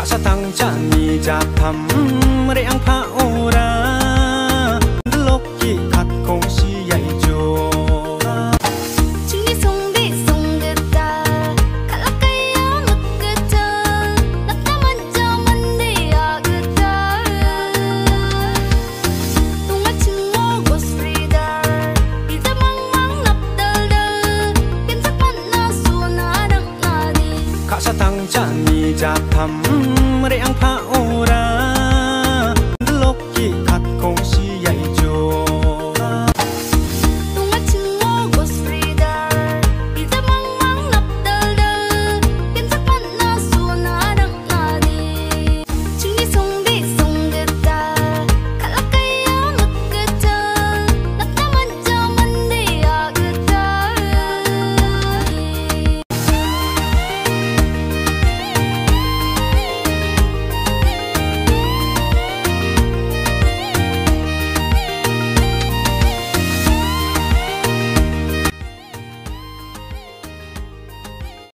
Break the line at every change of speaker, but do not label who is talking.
ขะชะตังชะมีจะทำเรียงพระ จะมีจากทำเรียงพระโอรา